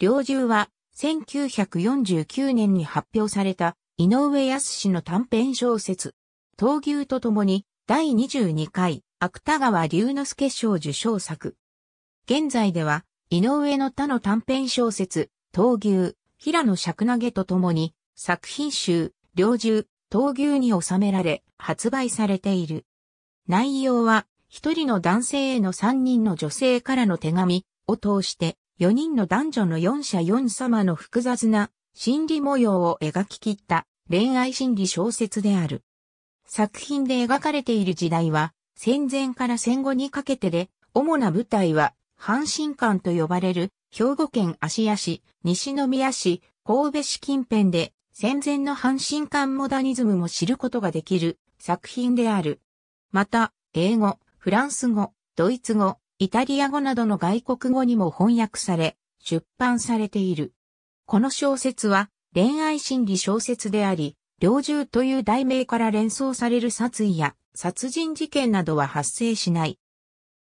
猟銃は1949年に発表された井上康の短編小説、闘牛とともに第22回芥川龍之介賞受賞作。現在では井上の他の短編小説、闘牛、平野尺投げとともに作品集、猟銃、闘牛に収められ発売されている。内容は一人の男性への三人の女性からの手紙を通して4人の男女の四者四様の複雑な心理模様を描き切った恋愛心理小説である。作品で描かれている時代は戦前から戦後にかけてで、主な舞台は阪神館と呼ばれる兵庫県芦屋市、西宮市、神戸市近辺で戦前の阪神館モダニズムも知ることができる作品である。また、英語、フランス語、ドイツ語、イタリア語などの外国語にも翻訳され、出版されている。この小説は恋愛心理小説であり、猟銃という題名から連想される殺意や殺人事件などは発生しない。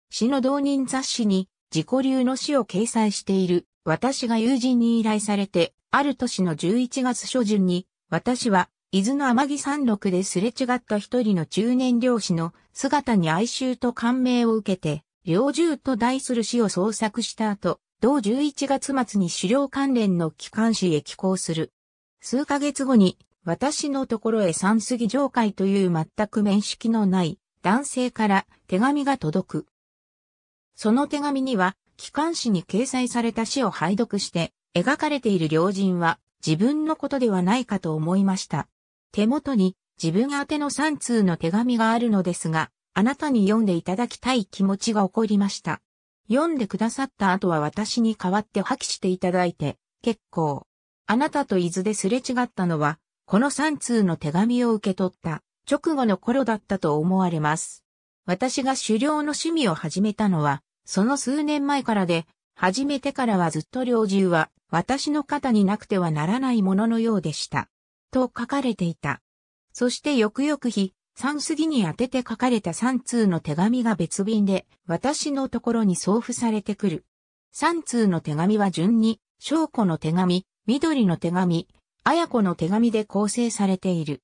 死の同人雑誌に自己流の死を掲載している私が友人に依頼されて、ある年の11月初旬に、私は伊豆の天城山麓ですれ違った一人の中年漁師の姿に哀愁と感銘を受けて、猟銃と題する詩を創作した後、同11月末に狩猟関連の機関誌へ寄稿する。数ヶ月後に、私のところへ三杉上海という全く面識のない男性から手紙が届く。その手紙には、機関誌に掲載された詩を拝読して、描かれている両人は自分のことではないかと思いました。手元に自分宛ての三通の手紙があるのですが、あなたに読んでいただきたい気持ちが起こりました。読んでくださった後は私に代わって破棄していただいて、結構。あなたと伊豆ですれ違ったのは、この3通の手紙を受け取った直後の頃だったと思われます。私が狩猟の趣味を始めたのは、その数年前からで、始めてからはずっと猟銃は私の肩になくてはならないもののようでした。と書かれていた。そしてよくよく日、三杉に当てて書かれた三通の手紙が別便で私のところに送付されてくる。三通の手紙は順に、翔子の手紙、緑の手紙、綾子の手紙で構成されている。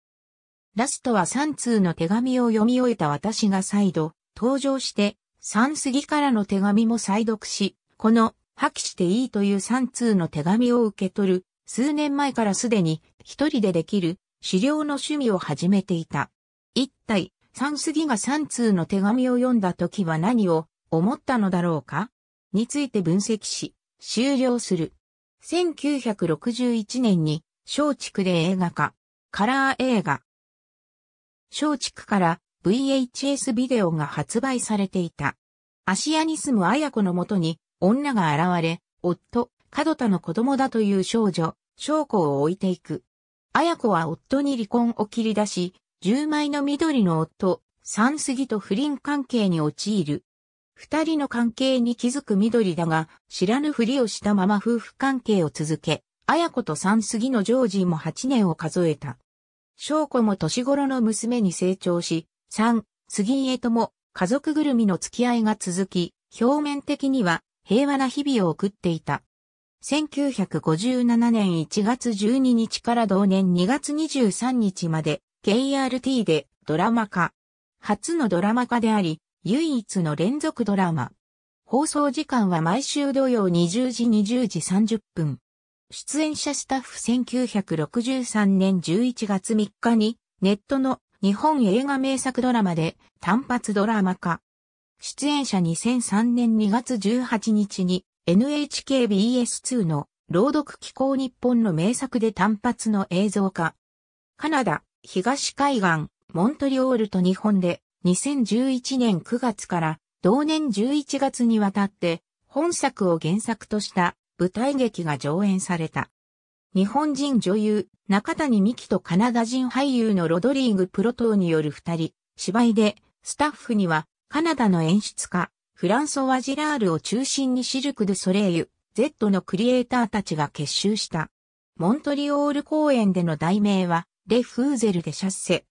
ラストは三通の手紙を読み終えた私が再度登場して三杉からの手紙も再読し、この破棄していいという三通の手紙を受け取る数年前からすでに一人でできる資料の趣味を始めていた。一体、三杉が三通の手紙を読んだ時は何を思ったのだろうか？について分析し、終了する。1961年に、松竹で映画化、カラー映画。松竹から VHS ビデオが発売されていた。芦屋に住む綾子のもとに女が現れ、夫、角田の子供だという少女、翔子を置いていく。綾子は夫に離婚を切り出し、十枚の緑の夫、三杉と不倫関係に陥る。二人の関係に気づく緑だが、知らぬふりをしたまま夫婦関係を続け、綾子と三杉のジョージも八年を数えた。翔子も年頃の娘に成長し、三、杉へとも家族ぐるみの付き合いが続き、表面的には平和な日々を送っていた。1957年1月12日から同年2月23日まで KRT でドラマ化。初のドラマ化であり、唯一の連続ドラマ。放送時間は毎週土曜20時20時30分。出演者スタッフ1963年11月3日にネットの日本映画名作ドラマで単発ドラマ化。出演者2003年2月18日に NHKBS2 の朗読機構日本の名作で単発の映像化。カナダ、東海岸、モントリオールと日本で2011年9月から同年11月にわたって本作を原作とした舞台劇が上演された。日本人女優、中谷美紀とカナダ人俳優のロドリーグ・プロトーによる二人、芝居で、スタッフには、カナダの演出家、フランソワ・ジラールを中心にシルク・ドゥ・ソレイユ、Z のクリエイターたちが結集した。モントリオール公演での題名は、レ・フーゼルでシャッセ。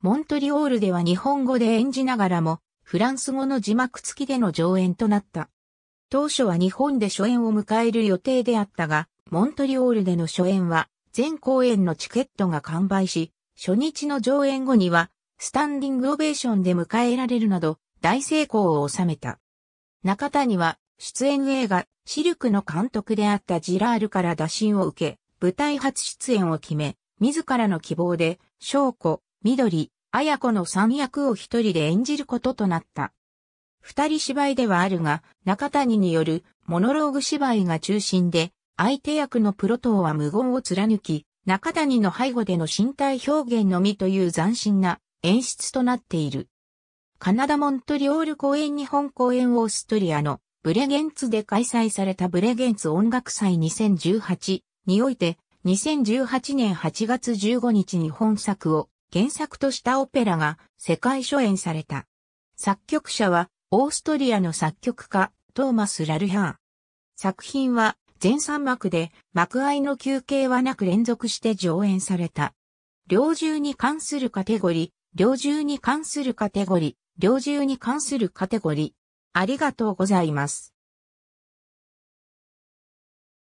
モントリオールでは日本語で演じながらも、フランス語の字幕付きでの上演となった。当初は日本で初演を迎える予定であったが、モントリオールでの初演は全公演のチケットが完売し、初日の上演後にはスタンディングオベーションで迎えられるなど大成功を収めた。中谷は出演映画シルクの監督であったジラールから打診を受け、舞台初出演を決め、自らの希望で、翔子、緑、綾子の三役を一人で演じることとなった。二人芝居ではあるが、中谷によるモノローグ芝居が中心で、相手役のプロトーは無言を貫き、中谷の背後での身体表現のみという斬新な演出となっている。カナダモントリオール公演日本公演オーストリアのブレゲンツで開催されたブレゲンツ音楽祭2018において2018年8月15日に本作を原作としたオペラが世界初演された。作曲者はオーストリアの作曲家トーマス・ラルハー。作品は全3幕で幕合の休憩はなく連続して上演された。猟銃に関するカテゴリー、猟銃に関するカテゴリー、猟銃に関するカテゴリー。ありがとうございます。